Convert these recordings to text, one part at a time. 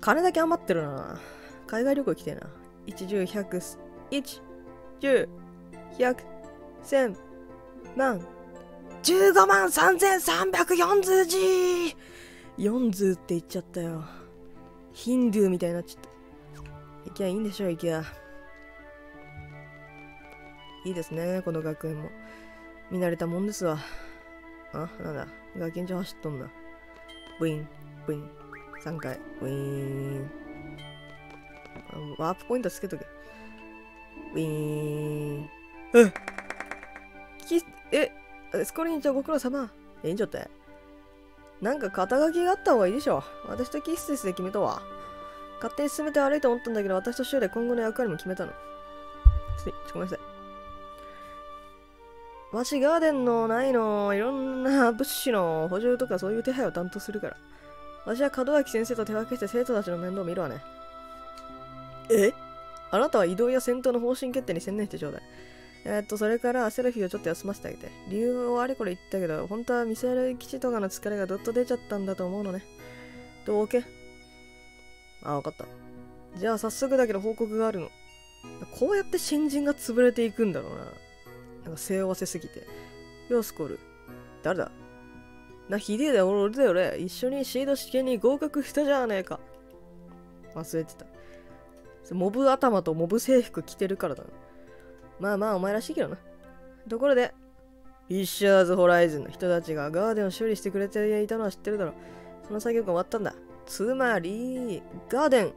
金だけ余ってるな。海外旅行行きてえな。1、10、100、1、10、100、1000、万、15万3340字 !4 図って言っちゃったよ。ヒンドゥーみたいになっちゃった。行きゃいいんでしょ、行きゃ。いいですね、この学園も。見慣れたもんですわ。あ、なんだ。学園長走っとんな。ブイン、ブイン。3回。ウィーン。ワープポイントつけとけ。ウィーン。え？き、え、スコリン長ご苦労様。え、いいんちゃって？なんか肩書きがあった方がいいでしょ。私とキステスで決めたわ。勝手に進めて悪いと思ったんだけど、私とシューで今後の役割も決めたの。ちょ、ごめんなさい。わしガーデンのないの、いろんな物資の補充とかそういう手配を担当するから。わしは門脇先生と手分けして生徒たちの面倒を見るわね。え？あなたは移動や戦闘の方針決定に専念してちょうだい。えー、っと、それからセルフィーをちょっと休ませてあげて。理由をあれこれ言ったけど、本当はミサイル基地とかの疲れがどっと出ちゃったんだと思うのね。どう？OK? あ、わかった。じゃあ早速だけど報告があるの。こうやって新人が潰れていくんだろうな。なんか背負わせすぎて。よスコール。誰だ？な、ひでえだよ、俺だよね。一緒にシード試験に合格したじゃねえか。忘れてた。モブ頭とモブ制服着てるからだな。まあまあ、お前らしいけどな。ところで、フィッシャーズ・ホライズンの人たちがガーデンを修理してくれていたのは知ってるだろ。その作業が終わったんだ。つまり、ガーデン、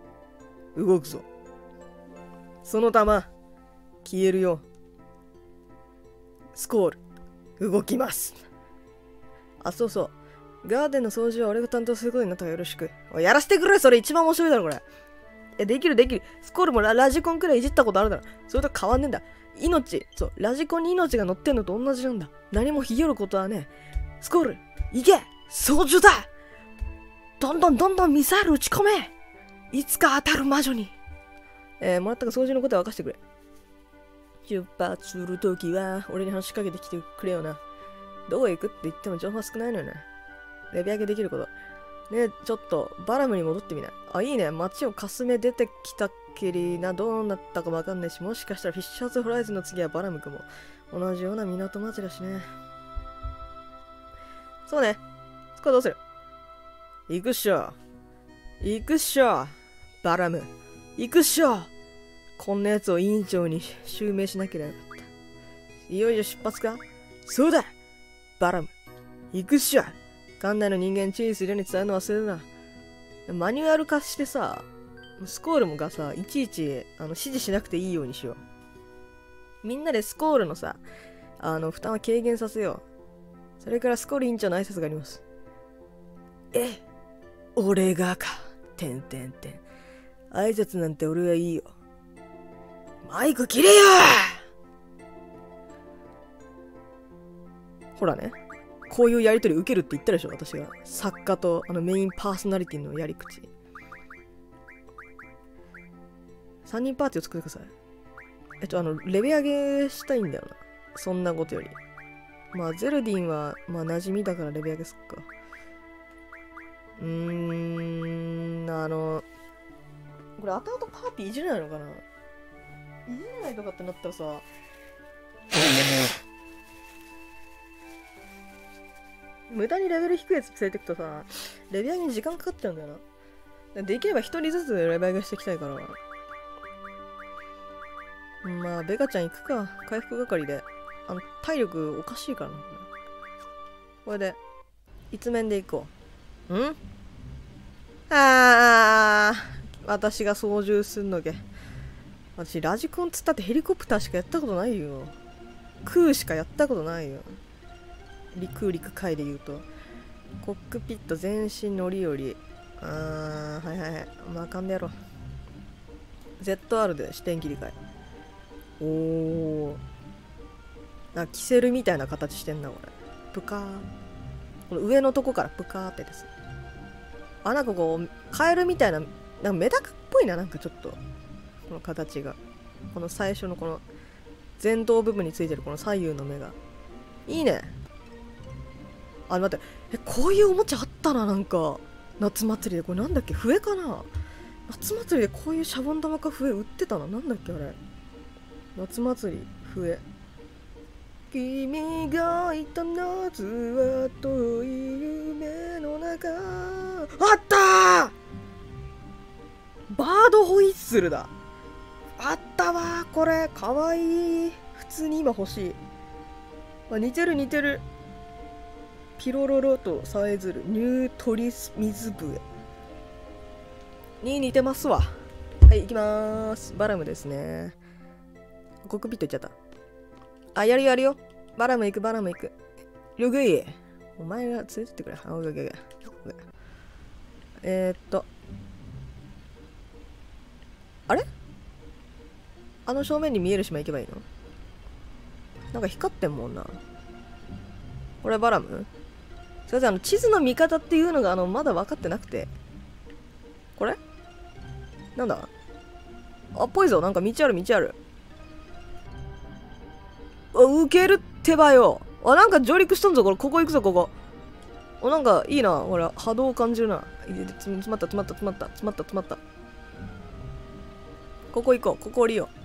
動くぞ。その玉、消えるよ。スコール、動きます。あ、そうそう。ガーデンの掃除は俺が担当することになったからよろしく。やらせてくれそれ一番面白いだろ、これ。え、できるできる。スコールもララジコンくらいいじったことあるだろ。それと変わんねえんだ。命、そう、ラジコンに命が乗ってんのと同じなんだ。何もひよることはね、スコール、行け操縦だどんどんどんどんミサイル撃ち込めいつか当たる魔女に。えー、もらったか操縦のことは任せてくれ。出発するときは、俺に話しかけてきてくれよな。どこへ行くって言っても情報少ないのよね。レビ上げできること。ねちょっと、バラムに戻ってみない。あ、いいね。街をかすめ出てきたきりな、どうなったかわかんないし、もしかしたらフィッシャーズ・ホライズの次はバラムかも。同じような港町だしね。そうね。そこはどうする？行くっしょ。行くっしょ。バラム。行くっしょ。こんなやつを委員長に襲名しなければよかった。いよいよ出発か？そうだバラム。行くっしょ。館内の人間注意するように伝えるの忘れるな。マニュアル化してさ、スコールもがさ、いちいちあの指示しなくていいようにしよう。みんなでスコールのさ、あの、負担は軽減させよう。それからスコール委員長の挨拶があります。え、俺がか。てんてんてん。挨拶なんて俺はいいよ。マイク切れよほらね。こういうやりとり受けるって言ったでしょ、私が。作家とあのメインパーソナリティのやり口。3人パーティーを作ってください。えっと、あの、レベ上げしたいんだよな。そんなことより。まあ、ゼルディンは、まあ、馴染みだからレベ上げすっか。うーん、あの、これ、後々パーティーいじれないのかないじれないとかってなったらさ、無駄にレベル低いやつ連れてくとさ、レベル上げに時間かかっちゃうんだよな。できれば一人ずつレベル上げしていきたいから。まあ、ベガちゃん行くか。回復係で。あの、体力おかしいからな。これで、一面で行こう。ん？あー、私が操縦すんのけ。私、ラジコンつったってヘリコプターしかやったことないよ。空しかやったことないよ。陸陸海で言うと。コックピット全身乗り降り。あー、はいはいはい。まあ、かんでやろう。ZR で視点切り替え。おおなんかキセルみたいな形してんなこれプカーこの上のとこからプカーってですあなんかこうカエルみたいななんかメダカっぽいななんかちょっとこの形がこの最初のこの前頭部分についてるこの左右の目がいいねあ待って。えこういうおもちゃあったななんか。夏祭りで。これなんだっけ？笛かな？夏祭りでこういうシャボン玉か笛売ってたななんだっけあれ。夏祭り笛。君がいた夏は遠い夢の中。あったバードホイッスルだ。あったわこれ。かわいい。普通に今欲しい。あ似てる似てる。ピロロロとさえずるニュートリス水笛に似てますわ。はい行きまーす。バラムですね。コックピット行っちゃった。あやるやるよ。バラム行くバラム行く。ルグイお前が連れてってくれ。あオッケーオッケーオッケー。えー、っと。あれ？あの正面に見える島行けばいいの？なんか光ってんもんな。これバラム？すいません、あの、地図の見方っていうのが、あの、まだ分かってなくて。これ？なんだ？あっぽいぞ。なんか道ある道ある。あ、受けるってばよ。あ、なんか上陸しとんぞ。これ、ここ行くぞ、ここ。お、なんかいいな。ほら、波動を感じるな。詰まった、詰まった、詰まった、詰まった、詰まった。ここ行こう。ここ降りよう。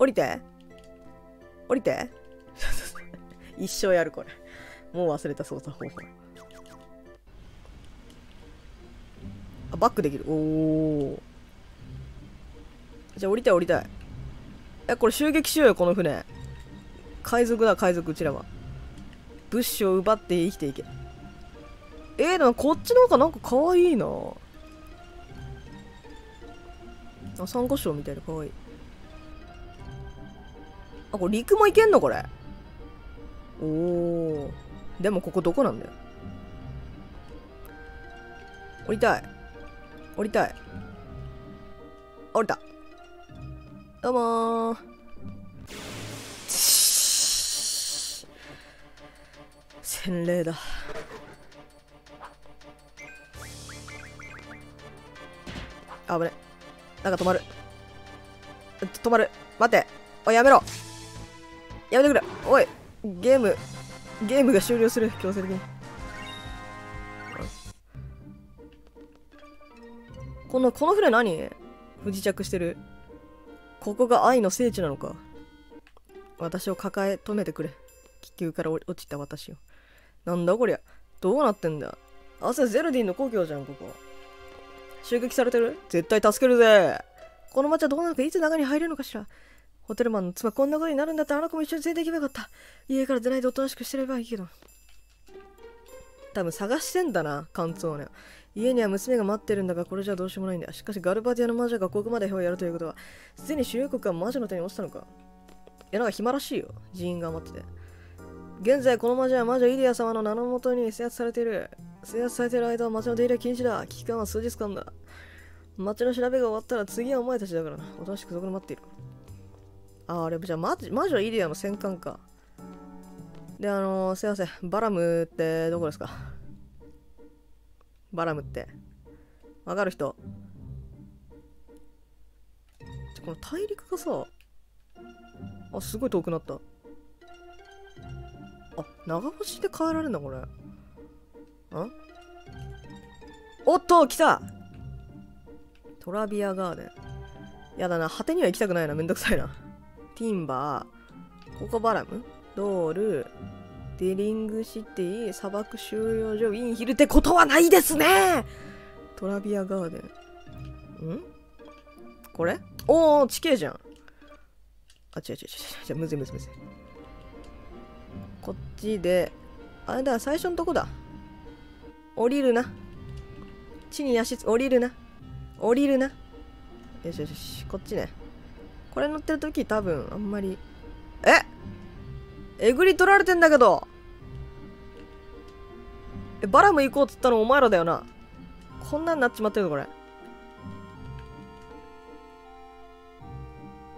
降りて。降りて 一生やるこれもう忘れた操作方法。あバックできる。おおじゃあ降りたい降りたい。えこれ襲撃しようよこの船。海賊だ海賊うちらは。物資を奪って生きていけ。えー、でもこっちの方がなんか可愛いな。あ、サンゴ礁みたいで可愛い。あ、これ陸も行けんのこれ。おお。でもここどこなんだよ。降りたい。降りたい。降りた。どうも洗礼だ。あぶね。なんか止まる。止まる。待って。おやめろ。やめてくれおいゲームゲームが終了する強制的に。このこの船何？不時着してる。ここが愛の聖地なのか？私を抱え止めてくれ。気球から落ちた私を。なんだこりゃ？どうなってんだ？朝ゼルディンの故郷じゃんここ。襲撃されてる？絶対助けるぜ。この街はどうなるかいつ中に入れるのかしら？ホテルマンの妻こんなことになるんだったらあの子も一緒に連れて行けばよかった。家から出ないでおとなしくしてればいいけど。多分探してんだな、貫通をね。家には娘が待ってるんだが、これじゃどうしようもないんだ。しかし、ガルバディアの魔女がここまで兵をやるということは、すでに主流国は魔女の手に落ちたのか。いや、なんか暇らしいよ。人員が余ってて。現在、この魔女は魔女イディア様の名のもとに制圧されている。制圧されている間は街の出入りは禁止だ。期間は数日間だ。街の調べが終わったら次はお前たちだからな。おとなしくそこで待っている。あ、あれ、じゃあ、魔女イディアの戦艦か。で、あのー、すいません。バラムってどこですか？バラムって。わかる人？この大陸がさ、あ、すごい遠くなった。あ、長星で変えられるんだ、これ。んおっと来たトラビアガーデン。やだな、果てには行きたくないな、めんどくさいな。ティンバー、ココバラム、ドール、デリングシティ、砂漠収容所、ウィンヒルってことはないですねトラビアガーデン。んこれおー、地形じゃん。あ、違う違う違う違う。むずいむずいむずい。こっちで、あれだ、最初のとこだ。降りるな。地に足つ、降りるな。降りるな。よしよしよし、こっちね。これ乗ってる時多分あんまりえ？えぐり取られてんだけど。えバラム行こうっつったのお前らだよな。こんなんなっちまってるのこれ。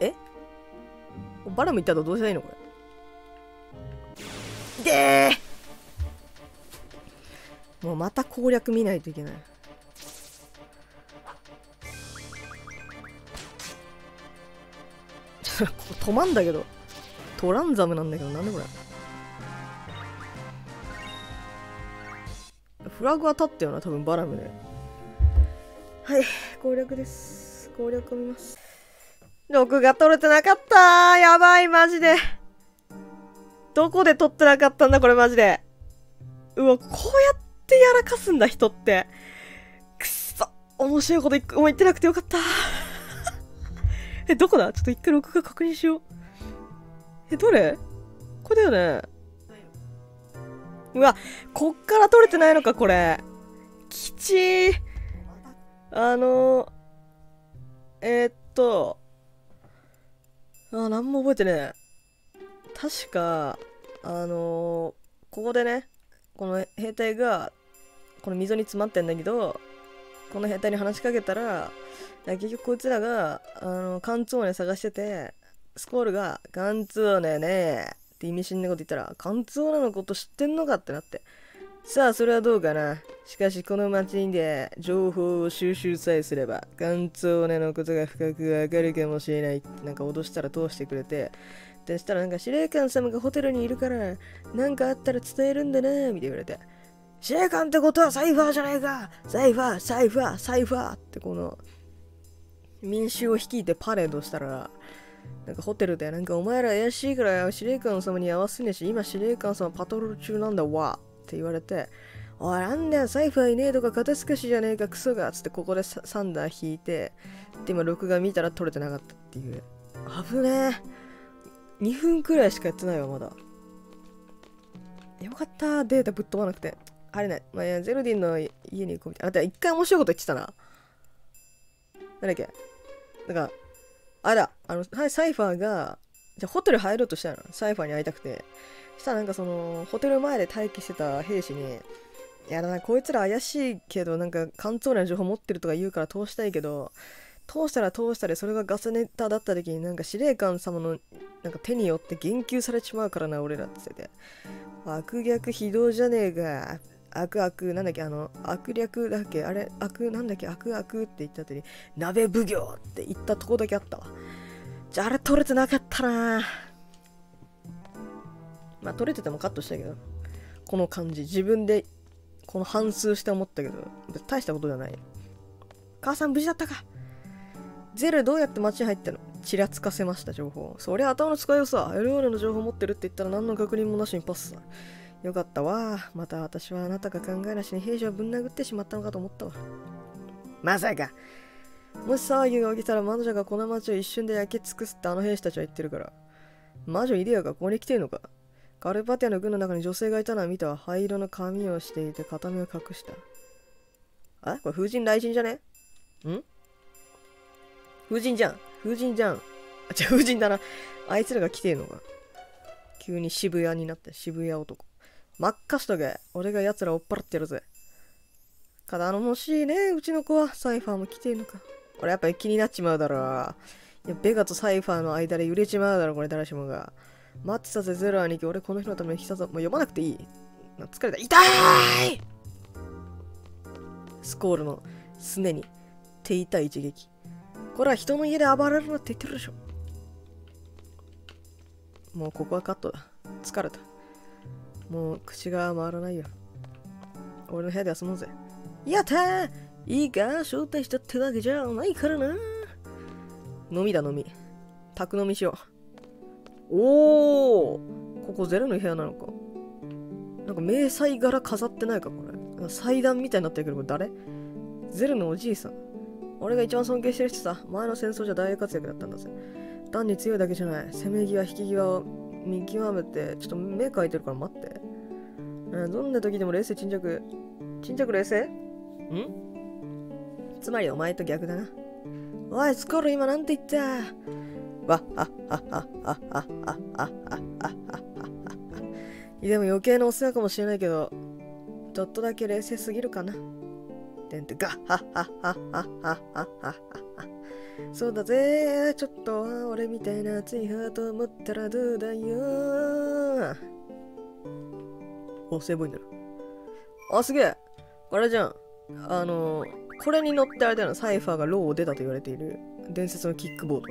え？バラム行ったらどうしたらいいのこれ。でもうまた攻略見ないといけない。止まんだけど。トランザムなんだけど、なんでこれ。フラグは立ったよな、多分バラムで。はい、攻略です。攻略を見ます。録画撮れてなかったやばい、マジで。どこで撮ってなかったんだ、これマジで。うわ、こうやってやらかすんだ、人って。くっそ。面白いこと一個も言ってなくてよかった。え、どこだ？ちょっと一回録画確認しよう。え、どれ？これだよね。うわ、こっから撮れてないのか、これ。きちー。あのえー、っと、あ、なんも覚えてねえ。確か、あのここでね、この兵隊が、この溝に詰まってんだけど、この兵隊に話しかけたら、結局こいつらが、あの、カンツオーネ探してて、スコールが、カンツオーネねって意味深なこと言ったら、カンツオーネのこと知ってんのかってなって。さあ、それはどうかな。しかし、この町で情報を収集さえすれば、カンツオーネのことが深くわかるかもしれないって、なんか脅したら通してくれて、でしたらなんか司令官様がホテルにいるから、なんかあったら伝えるんだな、みたいな言われて。司令官ってことはサイファーじゃないかサイファー、サイファー、サイファーってこの、民衆を率いてパレードしたら、なんかホテルで、なんかお前ら怪しいから司令官様に会わせねえし、今司令官様パトロール中なんだわって言われて、おい、なんだよ、サイファーいねえとか肩透かしじゃねえか、クソがつってここでサンダー引いて、で、今録画見たら撮れてなかったっていう。危ねえ。2分くらいしかやってないわ、まだ。よかった、データぶっ飛ばなくて。あれね、まあ、ゼルディンの家に行こうみたいな。あ、てか一回面白いこと言ってたな。なんだっけ？なんか、あれだ、あの、はい、サイファーが、じゃホテル入ろうとしたの。サイファーに会いたくて。そしたらなんかその、ホテル前で待機してた兵士に、いやだな、こいつら怪しいけど、なんか、関東の情報持ってるとか言うから通したいけど、通したら通したで、それがガスネタだった時に、なんか司令官様の、なんか手によって言及されちまうからな、俺らって言ってて。悪逆非道じゃねえか。悪悪、なんだっけ、あの、悪略だっけ、あれ、悪、なんだっけ、悪悪って言った後に、鍋奉行って言ったとこだけあったわ。じゃあ、あれ取れてなかったなまあ、取れててもカットしたけど、この感じ、自分で、この反数して思ったけど、大したことじゃない。母さん無事だったかゼルどうやって街に入ったのちらつかせました情報。そりゃ頭の使いよさ。エルオーネの情報持ってるって言ったら何の確認もなしにパスさ。よかったわ。また私はあなたが考えなしに兵士をぶん殴ってしまったのかと思ったわ。まさか。もし騒ぎが起きたら魔女がこの街を一瞬で焼き尽くすってあの兵士たちは言ってるから。魔女イデアがここに来てるのかカルパティアの軍の中に女性がいたのは見たわ。灰色の髪をしていて片目を隠した。あこれ風神雷神じゃね？ん？風神じゃん。風神じゃん。あ、違う、風神だな。あいつらが来てるのか。急に渋谷になって、渋谷男。任しとけ。俺が奴ら追っ払ってるぜ。頼もしいね、うちの子は。サイファーも来てるのか。俺やっぱり気になっちまうだろう。いや、ベガとサイファーの間で揺れちまうだろう、これ誰しもが。待ってたぜ、ゼロ兄貴。俺この日のために必殺もう読まなくていい。疲れた。痛いスコールのすねに手痛い一撃。これは人の家で暴れるなって言ってるでしょ。もうここはカットだ。疲れた。もう口が回らないよ。俺の部屋で遊もうぜ。やったーいいか招待したってわけじゃないからな。飲みだ飲み。宅飲みしよう。おーここゼロの部屋なのか。なんか迷彩柄飾ってないかこれ。祭壇みたいになってるけど、これ誰？ゼルのおじいさん。俺が一番尊敬してる人さ、前の戦争じゃ大活躍だったんだぜ。単に強いだけじゃない。攻め際、引き際を見極めて、ちょっと目描いてるから待って。うんどんな時でも冷静沈着。沈着冷静？ん？つまりお前と逆だな。おい、スコール今なんて言った？わっはっはっはっはっはっはっはっはっはっはでも余計なお世話かもしれないけど、ちょっとだけ冷静すぎるかな。てんてガッハッハッハッハッハッハッハッハッそうだぜちょっと俺みたいな熱いハートを持ったらどうだよお、セーブになる。あ、すげえこれじゃん。あのこれに乗ってあれだよな、サイファーがローを出たと言われている伝説のキックボード。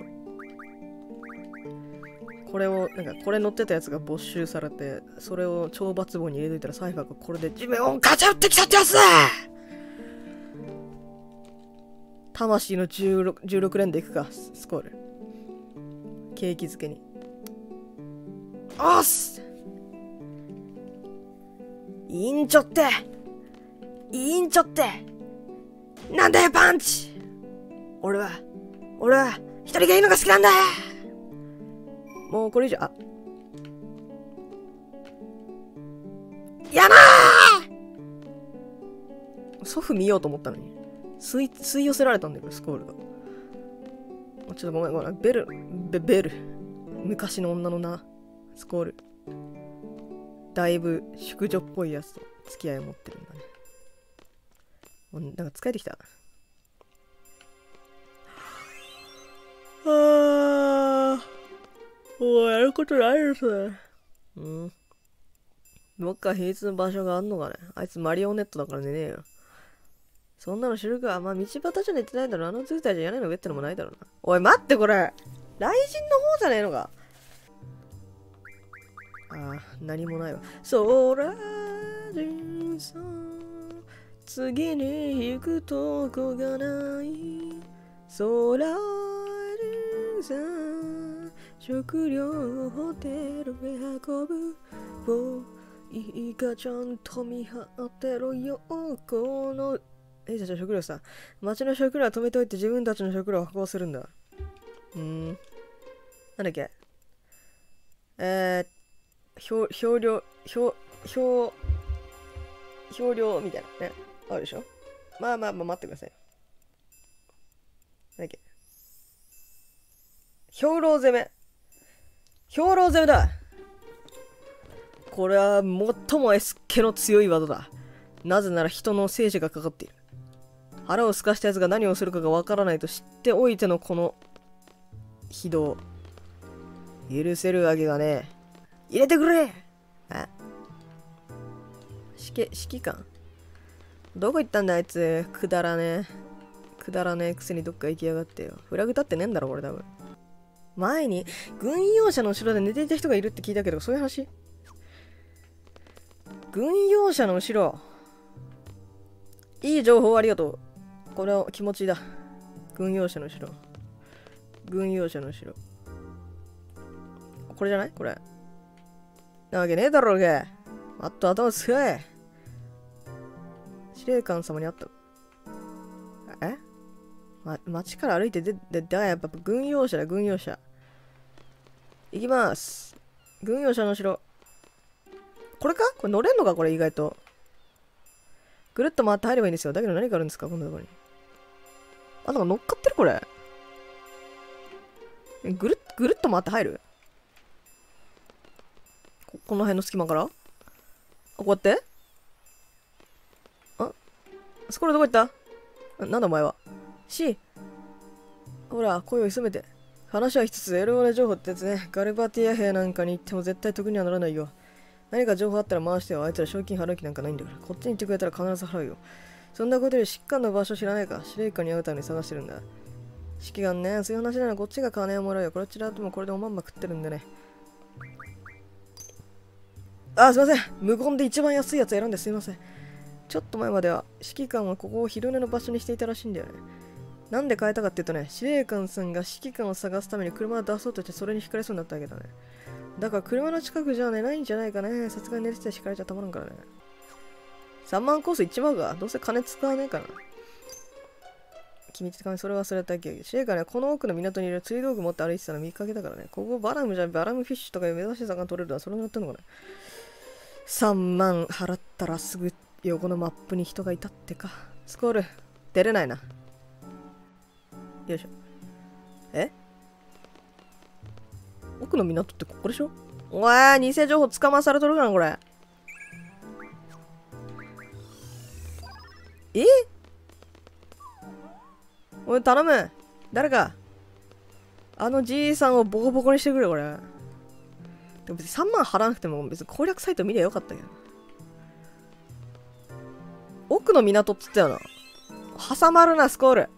これを、なんか、これ乗ってたやつが没収されて、それを懲罰棒に入れといたらサイファーがこれで地面をガチャ打ってきたってやつだ魂の 16, 16連でいくか、スコール。景気づけに。おっす委員長って委員長ってなんだよパンチ俺は、俺は一人がいいのが好きなんだもうこれ以上、あ。やなー祖父見ようと思ったのに。吸い、吸い寄せられたんだよ、スコールが。ちょっとごめんごめん。ベル、ベベル。昔の女の名。スコール。だいぶ淑女っぽいやつと付き合いを持ってるんだね。もうなんか疲れてきた。ああ、もうやることないですね。うん。どっか秘密の場所があんのかね。あいつマリオネットだから寝ねえよ。そんなの知るか。まあ、道端じゃ寝てないだろ。あの図体じゃ屋根の上ってのもないだろうな。おい、待って、これ。雷神の方じゃねえのか。ああ、何もないわ。そら人さん次に行くとこがない。そら人さん食料をホテルへ運ぶ。もういいかちゃんと見張ってろよ。このえ、じゃあ食料さ、町の食料は止めておいて自分たちの食料を運ばせるんだ。うん。なんだっけ？えー、表、表量、表、表、表量みたいなね。あるでしょ？まあまあまあ待ってください。なんだっけ？兵糧攻め。兵糧攻めだこれは最もエスケの強い技だ。なぜなら人の生死がかかっている。腹をすかした奴が何をするかがわからないと知っておいてのこの非道。許せるわけがねえ。入れてくれあ指揮官どこ行ったんだあいつ。くだらねえ。くだらねえくせにどっか行きやがってよ。フラグ立ってねえんだろ、これ多分。前に軍用車の後ろで寝ていた人がいるって聞いたけど、そういう話？軍用車の後ろ。いい情報ありがとう。これは気持ちだ。軍用車の後ろ。軍用車の後ろ。これじゃない？これ。なわけねえだろうが。あっと頭使え。司令官様に会った。え？ま、街から歩いて出て、だ、やっぱ軍用車だ、軍用車。行きます。軍用車の後ろ。これか？これ乗れんのか？これ意外と。ぐるっと回って入ればいいんですよ。だけど何があるんですか？こんなところに。あ、なんか乗っかってるこれ。ぐるっ、ぐるっと回って入る？ここの辺の隙間から？あ、こうやって？あそこでどこ行った？なんだお前は ?C! ほら、声を潜めて。話は一つ、エルオレ情報ってやつね。ガルバティア兵なんかに行っても絶対得にはならないよ。何か情報あったら回してよ。あいつら賞金払う気なんかないんだから。こっちに行ってくれたら必ず払うよ。そんなことより疾患の場所知らないか司令官に会うために探してるんだ。指揮官ね、そういう話ならこっちが金をもらうよ。こちらともこれでおまんま食ってるんでね。あ、すいません。無言で一番安いやつ選んですいません。ちょっと前までは指揮官はここを昼寝の場所にしていたらしいんだよね。なんで変えたかっていうとね、司令官さんが指揮官を探すために車を出そうとしてそれに惹かれそうになったわけだね。だから車の近くじゃ寝ないんじゃないかね。さすがに寝てて惹かれちゃたまらんからね。3万コース1万がどうせ金使わねえからな。君って金それ忘れたっけシェイカね、この奥の港にいる釣り道具持って歩いてたの見かけたからね。ここバラムじゃバラムフィッシュとかいう目指して魚取れるのはそれになってんのかな ?3 万払ったらすぐ横のマップに人がいたってか。スコール、出れないな。よいしょ。え？奥の港ってここでしょ？おい、偽情報捕まされとるかな、これ。え？おい、頼む誰かあのじいさんをボコボコにしてくれ、これ。でも別に3万払わなくても別に攻略サイト見りゃよかったけど。奥の港っつったよな。挟まるな、スコール。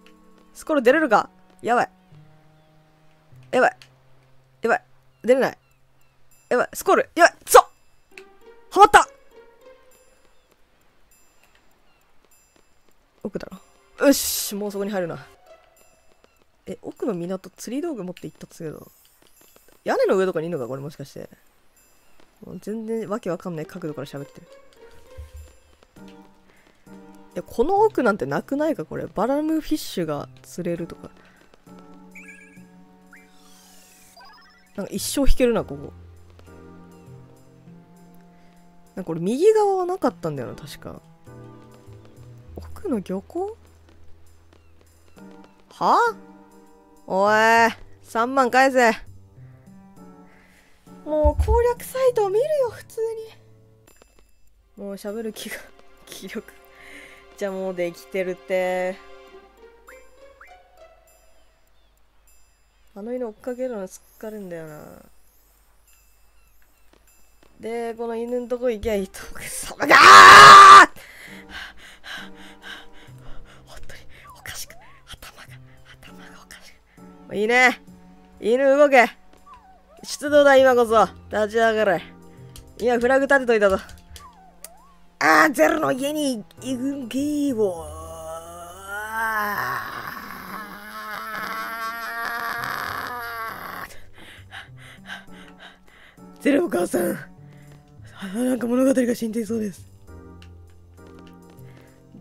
スコール出れるか？やばい。やばい。やばい。出れない。やばい。スコール。やばい。くそはまった奥だろ。よし、もうそこに入るな。え、奥の港釣り道具持って行ったっつけど。屋根の上とかにいるのかこれもしかして。もう全然わけわかんない角度から喋ってる。いや、この奥なんてなくないかこれ。バラムフィッシュが釣れるとか。なんか一生引けるな、ここ。なんかこれ右側はなかったんだよな、確か。奥の漁港？はおい、3万返せ。もう攻略サイトを見るよ、普通に。もう喋る気が、気力。じゃあもうできてるって。あの犬追っかけるのすっかるんだよな。で、この犬のとこ行きゃいいと、そがーいいね。犬動け。出動だ、今こそ。立ち上がれ。今、フラグ立てといたぞ。あー、ゼロの家に行くゲーボゼロお母さん。あなんか物語が進展そうです。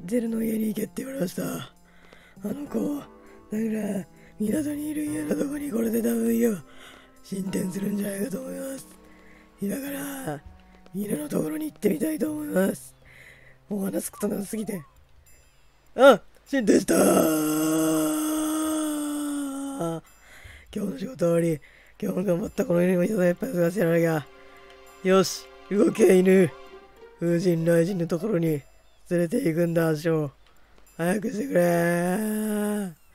ゼルの家に行けって言われました。あの子、だ？か、港にいる家のとこにこれで多分家が進展するんじゃないかと思います。だから、家のところに行ってみたいと思います。もう話すことなすぎて。あ進展した今日の仕事終わり。今日も頑張ったこの犬も人がいっぱい探してやらなきゃ。よし、動け犬。風神雷神のところに連れて行くんだ、ショー。早くしてくれ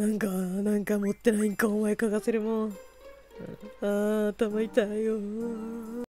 なんか、なんか持ってないんか、お前嗅がせるもん。あー、頭痛いよ